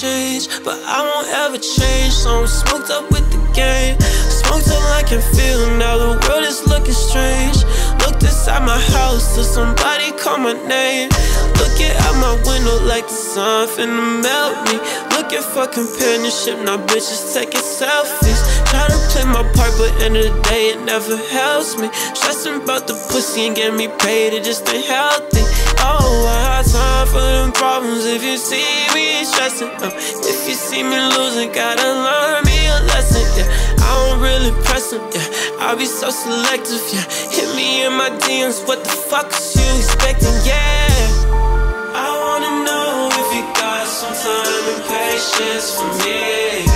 change, but I won't ever change. So I'm smoked up with the game, smoked till I can feel. Now the world is looking strange. Looked inside my house till somebody call my name. Looking out my window like the sun finna melt me. Looking for companionship, now bitches taking selfies. Try to play my part, but end of the day it never helps me. Stressing about the pussy and getting me paid, it just ain't healthy. Problems. If you see me stressing, uh, if you see me losing, gotta learn me a lesson. Yeah, I don't really press them. Yeah, I'll be so selective. Yeah, hit me in my DMs. What the fuck is you expecting? Yeah. I wanna know if you got some time and patience for me.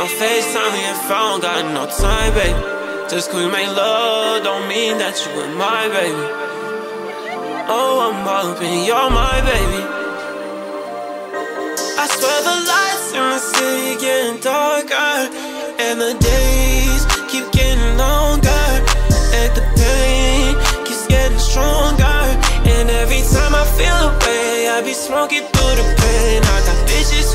Don't FaceTime me if I don't got no time, baby. Just cause we make love, don't mean that you were my baby. Oh, I'm all up in you're my baby. I swear the lights in the city getting darker, and the days keep getting longer, and the pain keeps getting stronger. And every time I feel away, I be smoking through the pain.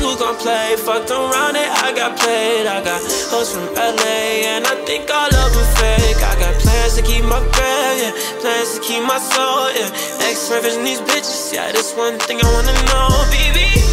Who gon' play, fucked around and I got played. I got hoes from LA, and I think all of them fake. I got plans to keep my breath, yeah, plans to keep my soul, yeah. Ex-revenge these bitches, yeah, that's one thing I wanna know, baby.